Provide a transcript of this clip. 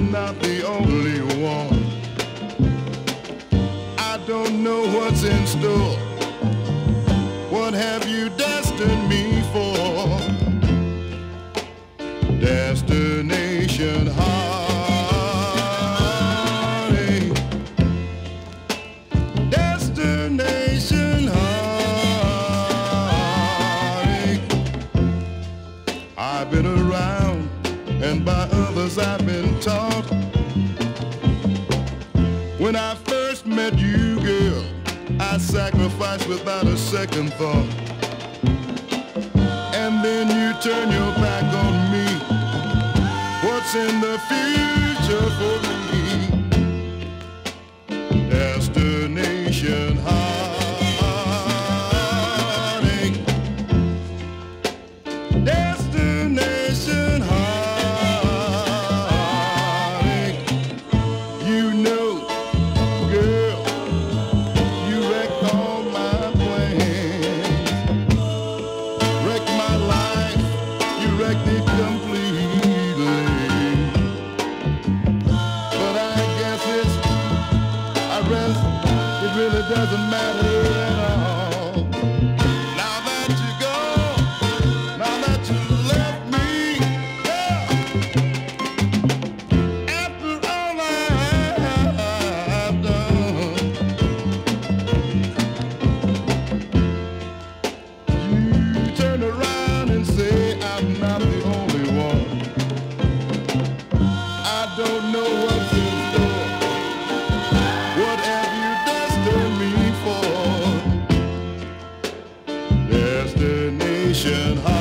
not the only one. I don't know what's in store. What have you destined me for? Destination high. I've been around and by others I've been taught. When I first met you, girl, I sacrificed without a second thought. And then you turn your back on me. What's in the future It really doesn't matter at all. destination high.